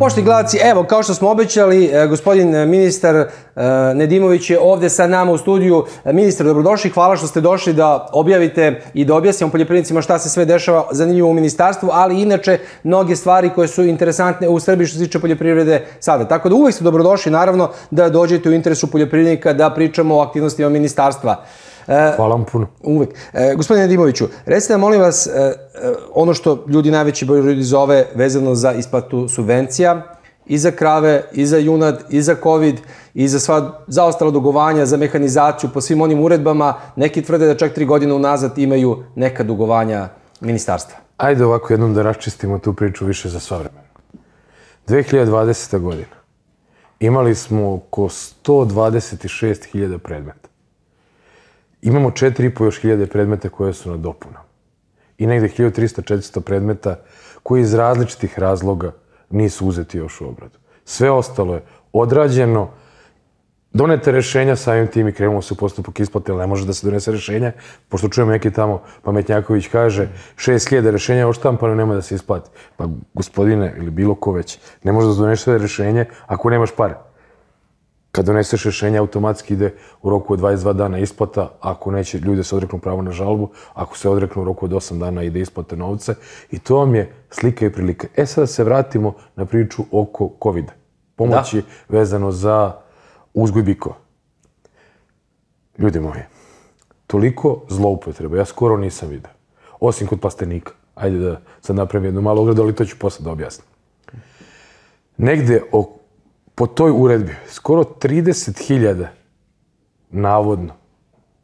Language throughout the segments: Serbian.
Pošti gledalci, evo, kao što smo obećali, e, gospodin ministar e, Nedimović je ovde sa nama u studiju. E, Ministar, dobrodošli, hvala što ste došli da objavite i da objasnimo poljoprivrednicima šta se sve dešava zanimljivo u ministarstvu, ali inače mnoge stvari koje su interesantne u Srbiji što se tiče poljoprivrede sada. Tako da uvek ste dobrodošli, naravno, da dođete u interesu poljoprivrednika da pričamo o aktivnostima ministarstva. Hvala vam puno. Uvek. E, gospodine Dimoviću, recite nam, molim vas, e, e, ono što ljudi najveći broj ljudi zove vezano za isplatu subvencija, i za krave, i za junad, i za covid, i za sva zaostala dugovanja, za mehanizaciju, po svim onim uredbama, neki tvrde da čak tri godine unazad imaju neka dugovanja ministarstva. Ajde ovako jednom da raščistimo tu priču više za sva vremena. 2020. godina imali smo oko 126.000 predmeta. Imamo 4,5 još hiljade predmeta koje su na dopuna. I negde 1300-400 predmeta koji iz različitih razloga nisu uzeti još u obradu. Sve ostalo je odrađeno, donete rešenja samim tim i krenulo se u postupak isplate, ne može da se donese rešenje, pošto čujem neki tamo Pametnjaković kaže 6000 rešenja oštampano nema da se isplati. Pa gospodine ili bilo ko već, ne može da donese rešenje ako nemaš pare. Kad doneseš rešenje, automatski ide u roku od 22 dana isplata, ako neće, ljude se odreknu pravo na žalbu, ako se odreknu u roku od 8 dana ide isplate novce i to vam je slika i prilika. E sada se vratimo na priču oko covid -a. Pomoći da. vezano za uzgoj bikova. Ljudi moji, toliko zloupotreba, ja skoro nisam vidio. Osim kod plastenika. Ajde da sad napravim jednu malu ogradu, ali to ću posle da objasnim. Negde oko po toj uredbi skoro 30.000 navodno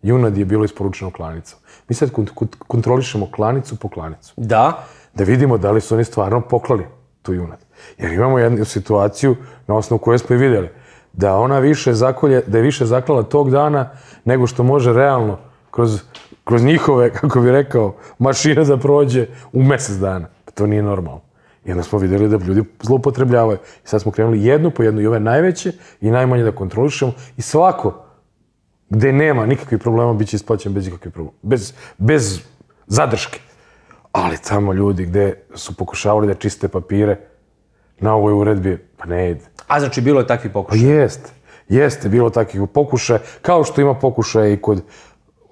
junadi je bilo isporučeno klanicom. Mi sad kontrolišemo klanicu po klanicu. Da. Da vidimo da li su oni stvarno poklali tu junad. Jer imamo jednu situaciju na osnovu koje smo i videli da ona više zakolje, da je više zaklala tog dana nego što može realno kroz, kroz njihove, kako bi rekao, mašine da prođe u mesec dana. Pa to nije normalno. I onda smo videli da ljudi zloupotrebljavaju. I sad smo krenuli jednu po jednu i ove najveće i najmanje da kontrolišemo. I svako gde nema nikakvih problema bit će isplaćen bez ikakvih problema. Bez, bez zadrške. Ali tamo ljudi gde su pokušavali da čiste papire na ovoj uredbi, pa ne ide. A znači bilo je takvih pokušaja? Pa jeste. Jeste, bilo takvih pokušaja. Kao što ima pokušaja i kod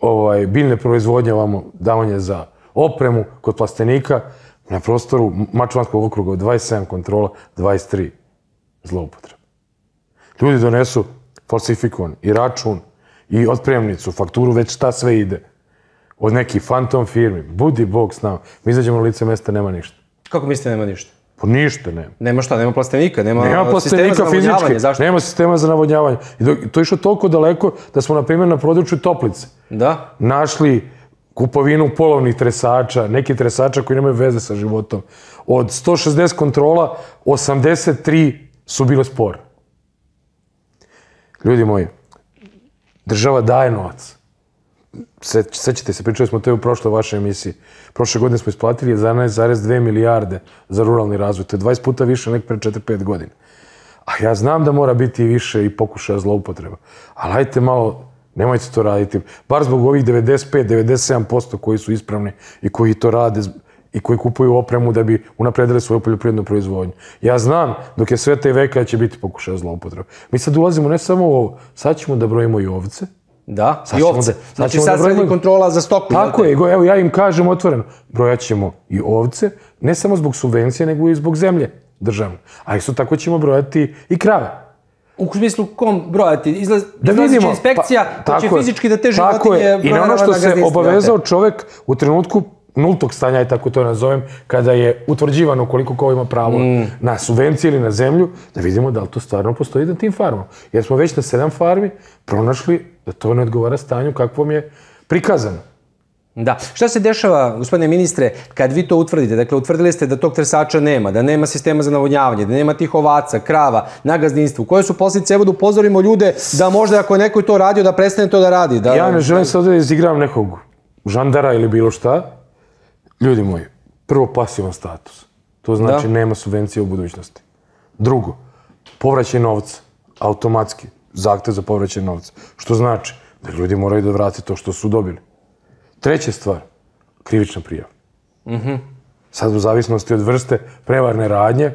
ovaj, biljne proizvodnje, ovamo, davanje za opremu, kod plastenika na prostoru Mačvanskog okruga od 27 kontrola, 23 zloupotreba. Ljudi donesu falsifikovan i račun i otpremnicu, fakturu, već šta sve ide. Od nekih fantom firmi. Budi Bog s nama. Mi izađemo na lice mesta, nema ništa. Kako mislite nema ništa? Pa ništa nema. Nema šta, nema plastenika, nema, nema plastenika fizičke, Zašto? nema sistema za navodnjavanje. I to je išlo toliko daleko da smo, na primjer, na području Toplice da? našli kupovinu polovnih tresača, neki tresača koji nemaju veze sa životom. Od 160 kontrola, 83 su bile spore. Ljudi moji, država daje novac. Sećate se, pričali smo to u prošloj vašoj emisiji. Prošle godine smo isplatili 11,2 milijarde za ruralni razvoj. To je 20 puta više nek pre 4-5 godina. A ja znam da mora biti više i pokušaja zloupotreba. Ali hajte malo Nemojte to raditi. Bar zbog ovih 95-97% koji su ispravni i koji to rade i koji kupuju opremu da bi unapredili svoju poljoprivrednu proizvodnju. Ja znam, dok je sve te veka, da će biti pokušaja zloupotreba. Mi sad ulazimo ne samo u ovo, sad ćemo da brojimo i ovce. Da, sad i ovce. Da, sad znači sad da brojimo... kontrola za stoku. Tako je, evo ja im kažem otvoreno, brojat ćemo i ovce, ne samo zbog subvencije, nego i zbog zemlje državne. A isto tako ćemo brojati i krave. U smislu kom brojati? Izlaz, da vidimo, inspekcija, pa, će fizički da te životinje I na ono što se obavezao čovek u trenutku nultog stanja, aj tako to nazovem, kada je utvrđivano koliko ko ima pravo mm. na subvencije ili na zemlju, da vidimo da li to stvarno postoji na tim farmama. Jer smo već na sedam farmi pronašli da to ne odgovara stanju kakvom je prikazano. Da. Šta se dešava, gospodine ministre, kad vi to utvrdite? Dakle, utvrdili ste da tog tresača nema, da nema sistema za navodnjavanje, da nema tih ovaca, krava na gazdinstvu. Koje su posljedice? Evo da upozorimo ljude da možda ako je neko to radio, da prestane to da radi. Da, ja ne želim sad da izigram nekog žandara ili bilo šta. Ljudi moji, prvo pasivan status. To znači da. nema subvencije u budućnosti. Drugo, povraćaj novca, automatski, zahtev za povraćaj novca. Što znači da ljudi moraju da vrate to što su dobili. Treća stvar, krivična prijava. Mm -hmm. Sad u zavisnosti od vrste prevarne radnje,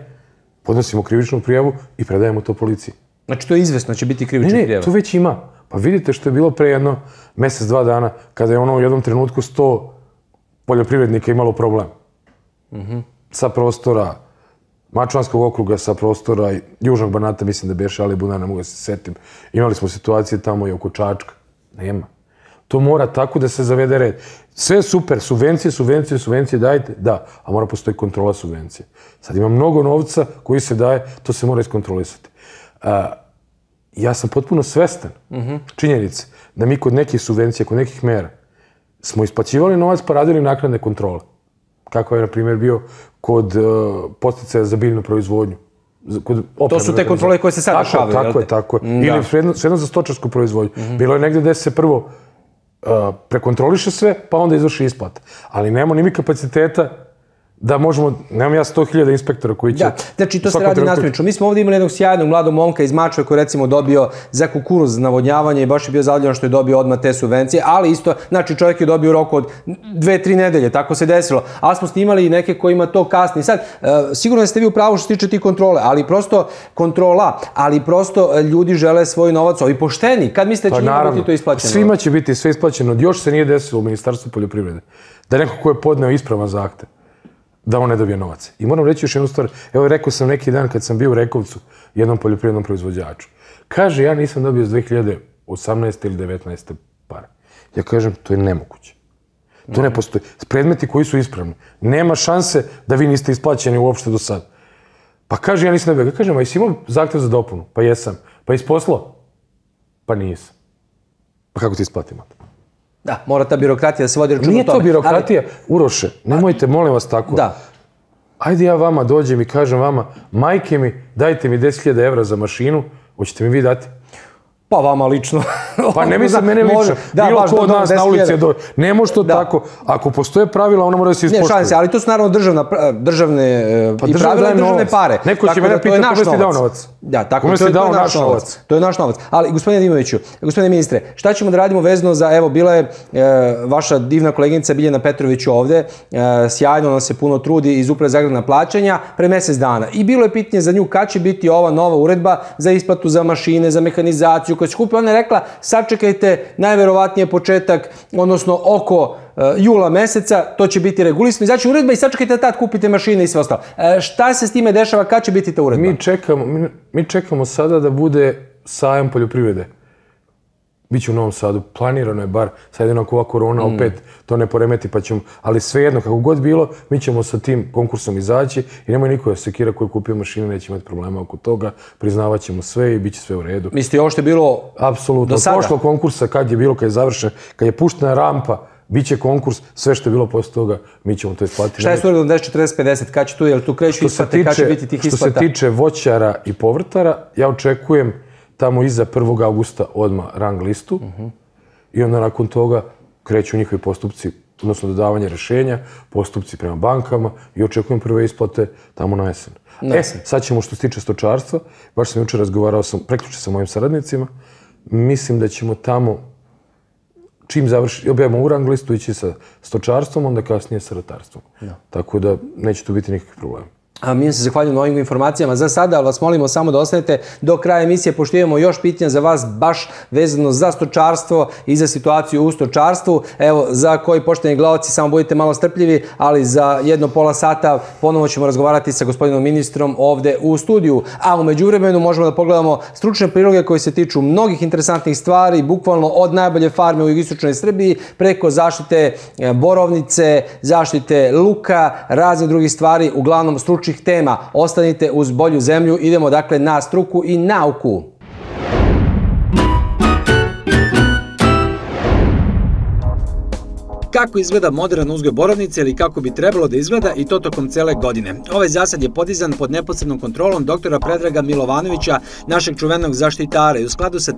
podnosimo krivičnu prijavu i predajemo to policiji. Znači to je izvesno, će biti Ne, krivična ne, prijava. to već ima. Pa vidite što je bilo pre jedno mesec, dva dana, kada je ono u jednom trenutku 100 poljoprivrednika imalo problem. Sa prostora Mačvanskog okruga, sa prostora Južnog Banata, mislim da beše Ali Bunar, ne mogu da se setim. Imali smo situacije tamo i oko Čačka. Nema. To mora tako da se zavede red. Sve super, subvencije, subvencije, subvencije dajte, da, a mora postoji kontrola subvencije. Sad ima mnogo novca koji se daje, to se mora iskontrolisati. A, ja sam potpuno svestan činjenice da mi kod nekih subvencija, kod nekih mera, smo isplaćivali novac pa radili naknadne kontrole. Kako je, na primjer, bio kod uh, posticaja za biljnu proizvodnju. Kod opreme su te kontrole koje se sad tako, dešavaju, jel Tako je, tako je. Mm, da. Ili svejedno, svejedno za stočarsku proizvodnju. Bilo je negde gde se prvo prekontroliše sve, pa onda izvrši isplata. Ali nemamo ni mi kapaciteta da možemo, nemam ja 100.000 inspektora koji će... Da, znači to se radi nasmično. Mi smo ovdje imali jednog sjajnog mladog momka iz Mačve koji recimo dobio za kukuruz navodnjavanje i baš je bio zadovoljan što je dobio odmah te subvencije, ali isto, znači čovjek je dobio u roku od dve, tri nedelje, tako se desilo. Ali smo snimali i neke kojima to kasni. Sad, e, sigurno da ste vi u pravu što se tiče tih kontrole, ali prosto kontrola, ali prosto e, ljudi žele svoj novac, ovi pošteni. Kad mislite da će njima biti to isplaćeno? Svima će biti sve isplaćeno. Još se nije desilo u Ministarstvu poljoprivrede. Da neko ko je podneo ispravan zahtev, da on ne dobije novac. I moram reći još jednu stvar. Evo, rekao sam neki dan kad sam bio u Rekovcu jednom poljoprivrednom proizvođaču. Kaže, ja nisam dobio s 2018. ili 19. pare. Ja kažem, to je nemoguće. To ne postoji. Predmeti koji su ispravni. Nema šanse da vi niste isplaćeni uopšte do sad. Pa kaže, ja nisam dobio. Ja kažem, a jesi imao zahtev za dopunu? Pa jesam. Pa isposlao? Pa nisam. Pa kako ti isplatimo to? Da, mora ta birokratija da se vodi račun Nije o tome. to birokratija. Uroše, nemojte, molim vas tako. Da, Ajde ja vama dođem i kažem vama, majke mi, dajte mi 10.000 evra za mašinu, hoćete mi vi dati? pa vama lično. Pa ne mislim mene lično, Može. Da, bilo baš, ko od nas na 10.000. ulici je do... Ne može to Da. tako. Ako postoje pravila, ona mora da se Ne, ispoštuje. šalim se, ali to su naravno državna, državne e, Pa i pravila i državne novac. pare. Neko će mene da pitati kome si dao novac? Da, tako Kome to si je, to dao naš novac. To je naš novac. Ali, gospodine Dimoviću, gospodine ministre, šta ćemo da radimo vezano za, evo, bila je e, vaša divna koleginica Biljana Petrović ovde, e, sjajno nam se puno trudi iz uprave za agrarna plaćanja pre mesec dana. I bilo je pitanje za nju kad će biti ova nova uredba za isplatu za mašine, za mehanizaciju koja se kupi. Ona je rekla, sačekajte, najverovatnije početak, odnosno oko e, jula meseca, to će biti regulisano. Izaći uredba i sačekajte da tad kupite mašine i sve ostalo. E, šta se s time dešava, kad će biti ta uredba? Mi čekamo, mi, čekamo sada da bude sajam poljoprivrede. Biće u Novom Sadu, planirano je bar, sad jedino ako ova korona Mm. opet to ne poremeti, pa ćemo, ali svejedno, kako god bilo, mi ćemo sa tim konkursom izaći i nemoj niko da se sekira koji je kupio mašinu, neće imati problema oko toga, priznavat ćemo sve i bit će sve u redu. Mislite, ovo što je bilo Apsolutno. Do sada? prošlog konkursa, kad je bilo, kad je završen, kad je puštena rampa, bit će konkurs, sve što je bilo posle toga, mi ćemo to isplatiti. Šta je s uredom 10, 40, 50? Kad će tu, jel tu kreću isplate, kad će biti tih što se isplata? tiče voćara i povrtara, ja očekujem tamo iza 1. augusta odmah rang listu Mhm. i onda nakon toga kreću njihovi postupci, odnosno dodavanje rešenja, postupci prema bankama i očekujem prve isplate tamo na jesen. E, sad ćemo što se tiče stočarstva, baš sam jučer razgovarao sam, preključe sa mojim saradnicima, mislim da ćemo tamo čim završi, objavimo u rang listu ići sa stočarstvom, onda kasnije sa ratarstvom. Tako da neće tu biti nikakvih problema. A mi se zahvaljujem na ovim informacijama za sada, ali vas molimo samo da ostanete do kraja emisije, pošto imamo još pitanja za vas baš vezano za stočarstvo i za situaciju u stočarstvu. Evo, za koji pošteni gledalci, samo budite malo strpljivi, ali za jedno pola sata ponovo ćemo razgovarati sa gospodinom ministrom ovde u studiju. A u međuvremenu možemo da pogledamo stručne priloge koji se tiču mnogih interesantnih stvari, bukvalno od najbolje farme u jugoistočnoj Srbiji preko zaštite e, borovnice, zaštite luka, raznih drugih stvari, uglavnom stručnih tema. Ostanite uz bolju zemlju, idemo dakle na struku i nauku. Kako izgleda modern uzgoj borovnice ili kako bi trebalo da izgleda i to tokom cele godine. Ovaj zasad je podizan pod neposrednom kontrolom doktora Predraga Milovanovića, našeg čuvenog zaštitara i u skladu sa tim